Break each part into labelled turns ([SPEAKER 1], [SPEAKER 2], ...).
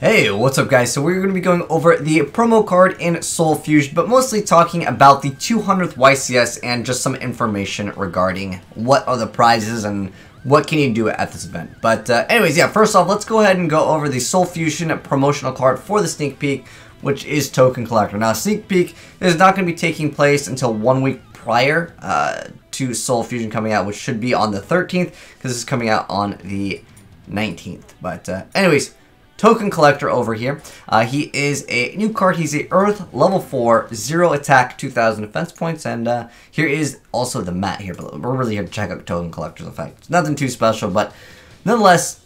[SPEAKER 1] Hey, what's up guys? So we're going to be going over the promo card in Soul Fusion, but mostly talking about the 200th YCS and just some information regarding what are the prizes and what can you do at this event. But uh, anyways, yeah, first off, let's go ahead and go over the Soul Fusion promotional card for the Sneak Peek, which is Token Collector. Now, Sneak Peek is not going to be taking place until one week prior uh, to Soul Fusion coming out, which should be on the 13th, because this is coming out on the 19th. But uh, anyways, Token Collector over here. Uh, he is a new card. He's a Earth level 4, 0 attack, 2,000 defense points. And uh, here is also the mat here. But we're really here to check out Token Collector's effect. Nothing too special, but nonetheless,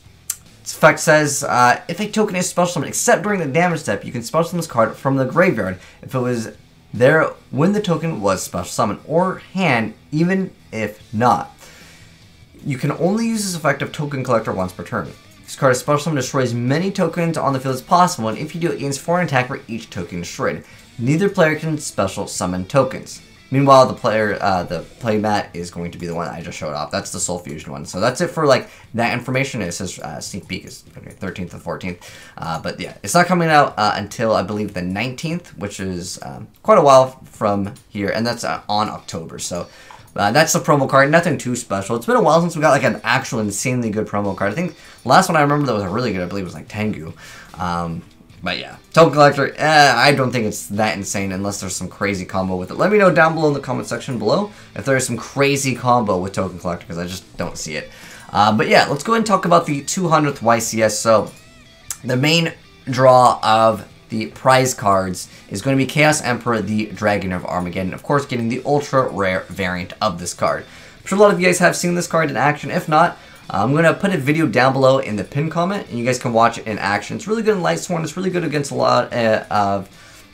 [SPEAKER 1] this effect says, uh, if a token is special summoned, except during the damage step, you can special summon this card from the graveyard if it was there when the token was special summoned, or hand, even if not. You can only use this effect of Token Collector once per turn. This card is special summon destroys many tokens on the field as possible, and if you do, it gains 4 attack for each token destroyed. Neither player can special summon tokens. Meanwhile, the player, uh, the playmat is going to be the one I just showed off. That's the Soul Fusion one. So that's it for like that information. It says uh, sneak peek is 13th to 14th. Uh, but yeah, it's not coming out uh, until I believe the 19th, which is um, quite a while from here, and that's uh, on October. So uh, that's the promo card. Nothing too special. It's been a while since we got like an actual insanely good promo card. I think last one I remember that was really good, I believe, it was like Tengu. Um, but yeah, Token Collector, eh, I don't think it's that insane unless there's some crazy combo with it. Let me know down below in the comment section below if there's some crazy combo with Token Collector because I just don't see it. Uh, but yeah, let's go and talk about the 200th YCS. So the main draw of the prize cards is going to be Chaos Emperor, the Dragon of Armageddon. Of course, getting the ultra rare variant of this card. I'm sure a lot of you guys have seen this card in action. If not, I'm going to put a video down below in the pin comment, and you guys can watch it in action. It's really good in Lightsworn. It's really good against a lot uh, of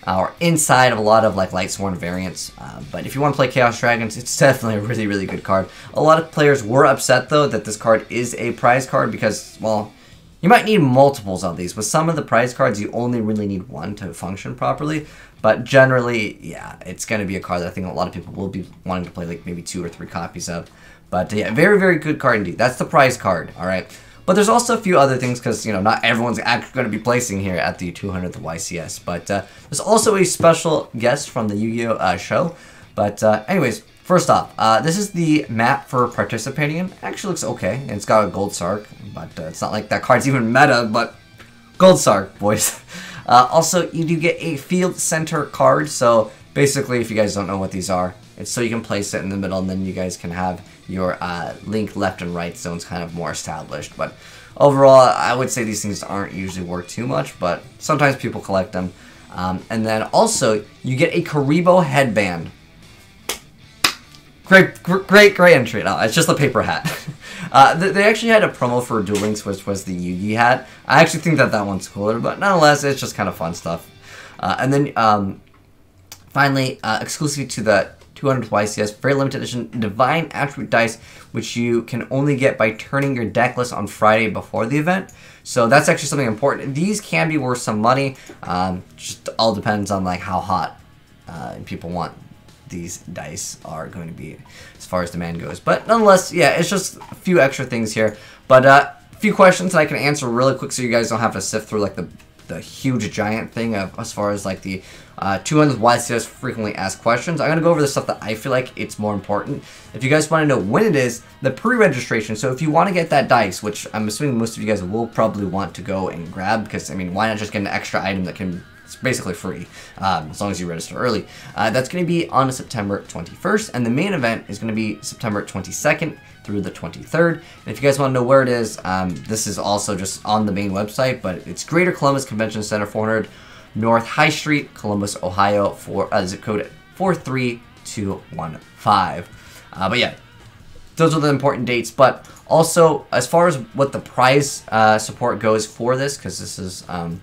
[SPEAKER 1] or inside of a lot of like Lightsworn variants. Uh, but if you want to play Chaos Dragons, it's definitely a really, really good card. A lot of players were upset though that this card is a prize card because, well, you might need multiples of these. With some of the prize cards, you only really need one to function properly. But generally, yeah, it's going to be a card that I think a lot of people will be wanting to play like maybe two or three copies of. But yeah, very, very good card indeed. That's the prize card, all right? But there's also a few other things because, you know, not everyone's actually going to be placing here at the 200th YCS. But uh, there's also a special guest from the Yu-Gi-Oh! Uh, show. But uh, anyways, First off, uh, this is the map for participating actually looks okay. It's got a gold sark, but uh, it's not like that card's even meta, but gold sark, boys. Uh, also, you do get a field center card, so basically, if you guys don't know what these are, it's so you can place it in the middle, and then you guys can have your uh, link left and right zones kind of more established. But overall, I would say these things aren't usually worth too much, but sometimes people collect them. Um, and then also, you get a Kuriboh headband Great, great, great entry. No, it's just a paper hat. uh, they actually had a promo for Duel Links, which was the Yugi hat. I actually think that that one's cooler, but nonetheless, it's just kind of fun stuff. Uh, and then, um, finally, uh, exclusively to the 200th YCS, very limited edition Divine Attribute Dice, which you can only get by turning your deck list on Friday before the event. So that's actually something important. These can be worth some money. Um, just all depends on like how hot uh, people want these dice are going to be as far as demand goes. But nonetheless, yeah, it's just a few extra things here. But uh, a few questions that I can answer really quick so you guys don't have to sift through like the the huge giant thing of as far as like the uh, 200 YCS frequently asked questions. I'm going to go over the stuff that I feel like it's more important. If you guys want to know when it is, the pre-registration. So if you want to get that dice, which I'm assuming most of you guys will probably want to go and grab because, I mean, why not just get an extra item that can basically free um, as long as you register early. Uh, that's going to be on September 21st, and the main event is going to be September 22nd through the 23rd. And if you guys want to know where it is, um, this is also just on the main website, but it's Greater Columbus Convention Center, 400 North High Street, Columbus, Ohio, for uh, zip code 43215. Uh, but yeah, those are the important dates. But also, as far as what the prize uh, support goes for this, because this is um,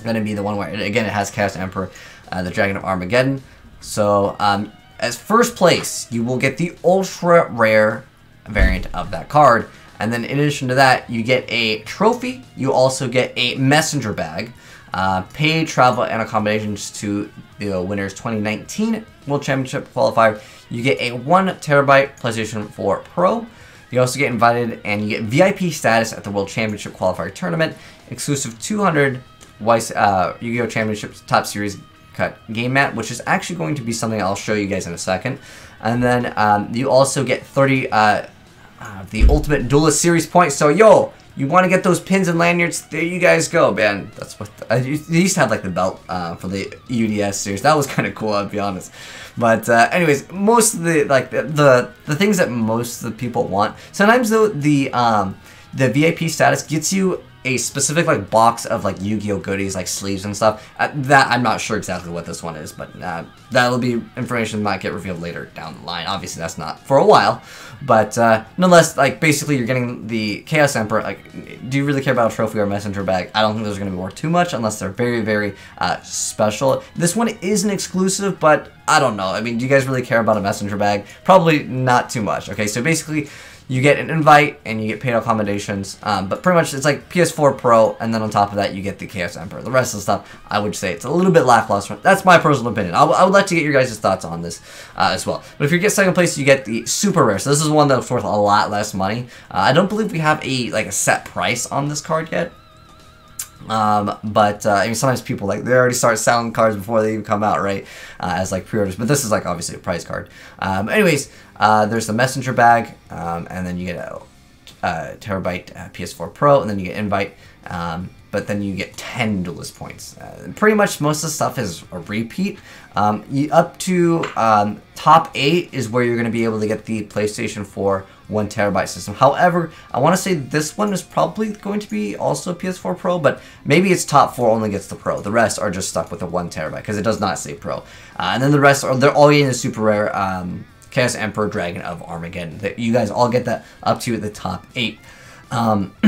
[SPEAKER 1] going to be the one where, again, it has Chaos Emperor, uh, the Dragon of Armageddon. So, um, as first place, you will get the ultra rare variant of that card. And then in addition to that, you get a trophy. You also get a messenger bag, uh, paid travel and accommodations to the winners 2019 World Championship qualifier. You get a one terabyte PlayStation 4 Pro. You also get invited and you get VIP status at the World Championship qualifier tournament, exclusive 200 Weiss, uh, Yu-Gi-Oh! Championships Top Series cut game mat, which is actually going to be something I'll show you guys in a second. And then um, you also get 30 uh, uh, the Ultimate Duelist Series points. So, yo, you want to get those pins and lanyards? There you guys go, man. That's what the, I used to have like the belt uh, for the UDS series. That was kind of cool, I'll be honest. But uh, anyways, most of the like the, the, the things that most of the people want. Sometimes though the um, the VIP status gets you a specific like box of like Yu-Gi-Oh goodies like sleeves and stuff. Uh, that I'm not sure exactly what this one is, but uh, that'll be information that might get revealed later down the line. Obviously, that's not for a while, but uh, nonetheless, like basically you're getting the Chaos Emperor. Like, do you really care about a trophy or a messenger bag? I don't think those are going to be worth too much unless they're very very uh, special. This one is an exclusive, but I don't know. I mean, do you guys really care about a messenger bag? Probably not too much. Okay, so basically you get an invite and you get paid accommodations. Um, but pretty much it's like PS4 Pro, and then on top of that you get the Chaos Emperor. The rest of the stuff, I would say it's a little bit lackluster. That's my personal opinion. I, I would like to get your guys' thoughts on this uh, as well. But if you get second place, you get the super rare. So this is one that's worth a lot less money. Uh, I don't believe we have a like a set price on this card yet. Um, but uh, I mean, sometimes people like they already start selling cards before they even come out, right? Uh, as like pre-orders. But this is like obviously a prize card. Um, anyways, uh, there's the messenger bag, um, and then you get a, a terabyte uh, PS4 Pro, and then you get invite. Um, but then you get 10 duelist points. Uh, pretty much most of the stuff is a repeat. Um, you, up to um, top 8 is where you're going to be able to get the PlayStation 4 1 terabyte system. However, I want to say this one is probably going to be also PS4 Pro, but maybe its top 4 only gets the Pro. The rest are just stuck with the 1 terabyte because it does not say Pro. Uh, and then the rest are, they're all in the super rare um, Chaos Emperor Dragon of Armageddon. You guys all get that up to the top 8. Um,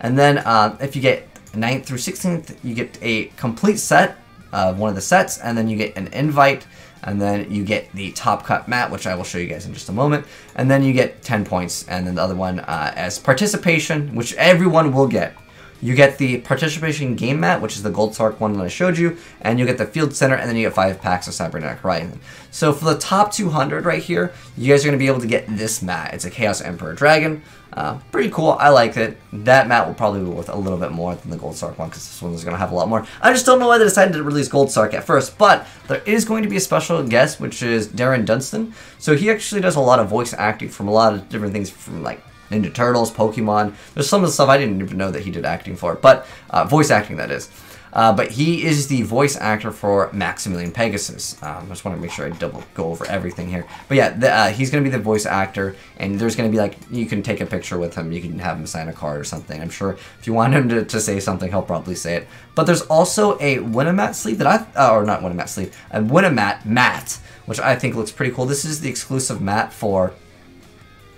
[SPEAKER 1] and then uh, if you get 9th through 16th, you get a complete set of one of the sets, and then you get an invite, and then you get the top cut mat, which I will show you guys in just a moment, and then you get 10 points, and then the other one uh, as participation, which everyone will get. You get the participation game mat, which is the Gold Sark one that I showed you, and you get the field center, and then you get five packs of Cybernetic Horizon. So for the top 200 right here, you guys are going to be able to get this mat. It's a Chaos Emperor Dragon. Uh, pretty cool. I like it. That mat will probably be worth a little bit more than the Gold Sark one, because this one is going to have a lot more. I just don't know why they decided to release Gold Sark at first, but there is going to be a special guest, which is Darren Dunstan. So he actually does a lot of voice acting from a lot of different things, from like Ninja Turtles, Pokemon. There's some of the stuff I didn't even know that he did acting for, but uh, voice acting that is. Uh, but he is the voice actor for Maximilian Pegasus. Um, I just want to make sure I double go over everything here. But yeah, the, uh, he's going to be the voice actor, and there's going to be like, you can take a picture with him, you can have him sign a card or something. I'm sure if you want him to, to say something, he'll probably say it. But there's also a Winamat sleeve that I, uh, or not Winamat sleeve, a Winamat mat, which I think looks pretty cool. This is the exclusive mat for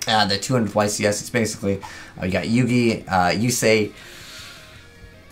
[SPEAKER 1] uh, the 200 YCS. It's basically uh, you got Yugi, uh, Yusei,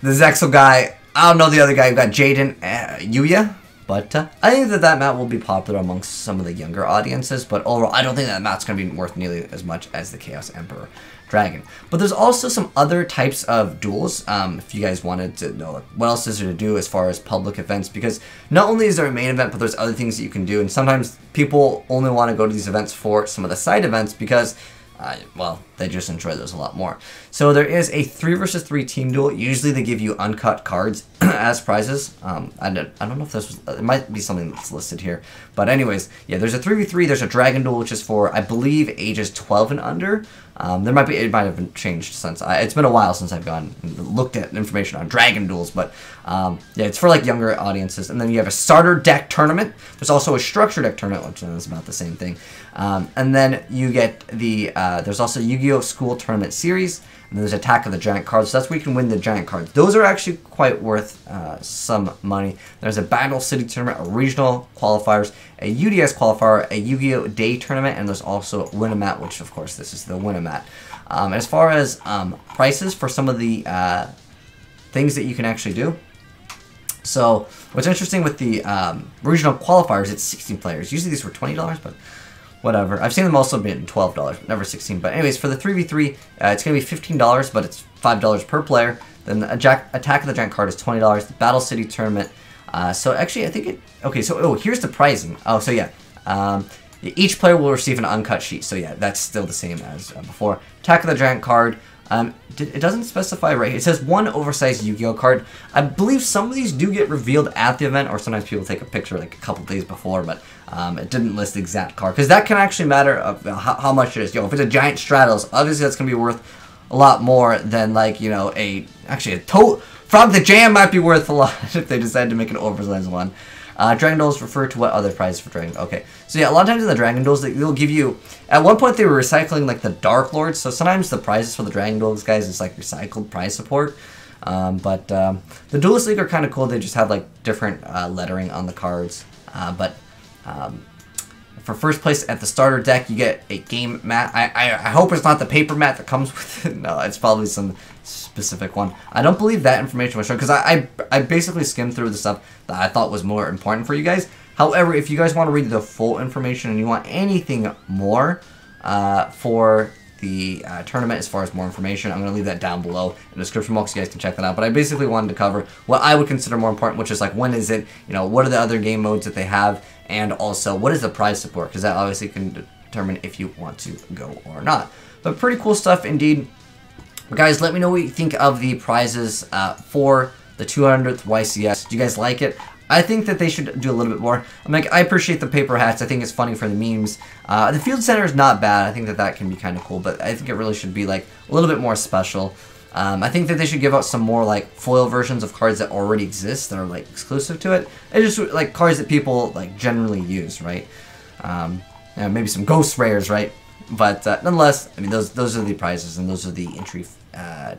[SPEAKER 1] the Zexal guy. I don't know the other guy. You've got Jaden, uh, Yuya. But uh, I think that that mat will be popular amongst some of the younger audiences. But overall, I don't think that mat's going to be worth nearly as much as the Chaos Emperor Dragon. But there's also some other types of duels. Um, if you guys wanted to know what else is there to do as far as public events, because not only is there a main event, but there's other things that you can do. And sometimes people only want to go to these events for some of the side events because uh, well, they just enjoy those a lot more. So there is a 3 versus 3 team duel. Usually they give you uncut cards as prizes. Um, I, don't, I don't know if this was, it might be something that's listed here. But anyways, yeah, there's a 3v3, there's a dragon duel, which is for, I believe, ages 12 and under. Um, there might be, it might have been changed since, I, it's been a while since I've gone and looked at information on dragon duels, but um, yeah, it's for like younger audiences. And then you have a starter deck tournament. There's also a structure deck tournament, which is about the same thing. Um, and then you get the, uh, there's also Yu-Gi-Oh! School Tournament Series, and there's Attack of the Giant cards. So that's where you can win the Giant cards. Those are actually quite worth uh, some money. There's a Battle City Tournament, a regional qualifiers, a UDS qualifier, a Yu-Gi-Oh! Day Tournament, and there's also Winamat, which of course this is the Winamat. Um, as far as um, prices for some of the uh, things that you can actually do, so what's interesting with the um, regional qualifiers, it's 16 players. Usually these were $20, but whatever. I've seen them also been $12, never 16 But anyways, for the 3v3, uh, it's going to be $15, but it's $5 per player. Then the Jack, Attack of the Giant card is $20. The Battle City Tournament. Uh, so actually, I think it... Okay, so oh, here's the pricing. Oh, so yeah. Um, each player will receive an uncut sheet. So yeah, that's still the same as uh, before. Attack of the Giant card. Um, it doesn't specify right. It says one oversized Yu-Gi-Oh card. I believe some of these do get revealed at the event, or sometimes people take a picture like a couple days before, but um, it didn't list the exact card because that can actually matter of how, how, much it is. Yo, if it's a giant Stratos, obviously that's gonna be worth a lot more than like you know a actually a tote. Frog the Jam might be worth a lot if they decide to make an oversized one. Uh, Dragon Duels refer to what other prizes for Dragon? Okay, so yeah, a lot of times in the Dragon Duels, they'll give you. At one point, they were recycling like the Dark Lords, so sometimes the prizes for the Dragon Duels guys is like recycled prize support. Um, but um, the Duelist League are kind of cool. They just have like different uh, lettering on the cards. Uh, but um, for first place at the starter deck, you get a game mat. I, I, I hope it's not the paper mat that comes with it. No, it's probably some specific one. I don't believe that information was shown because I, I, I basically skimmed through the stuff that I thought was more important for you guys. However, if you guys want to read the full information and you want anything more uh, for the uh, tournament as far as more information, I'm going to leave that down below in the description box. You guys can check that out. But I basically wanted to cover what I would consider more important, which is like when is it, you know, what are the other game modes that they have, and also what is the prize support, because that obviously can determine if you want to go or not. But pretty cool stuff indeed. But Guys, let me know what you think of the prizes uh, for the 200th YCS. Do you guys like it? I think that they should do a little bit more. I'm like, I appreciate the paper hats. I think it's funny for the memes. Uh, the field center is not bad. I think that that can be kind of cool, but I think it really should be like a little bit more special. Um, I think that they should give out some more like foil versions of cards that already exist that are like exclusive to it. It's just like cards that people like generally use, right? Um, you know, maybe some ghost rares, right? But uh, nonetheless, I mean, those those are the prizes and those are the entry uh,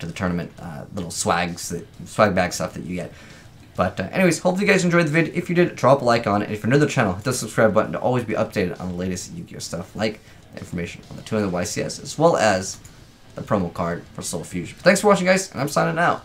[SPEAKER 1] to the tournament uh, little swags, that, swag bag stuff that you get. But uh, anyways, hopefully you guys enjoyed the video. If you did, drop a like on it. If you're new to the channel, hit the subscribe button to always be updated on the latest Yu-Gi-Oh stuff, like information on the 200 YCS, as well as the promo card for Soul Fusion. Thanks for watching, guys, and I'm signing out.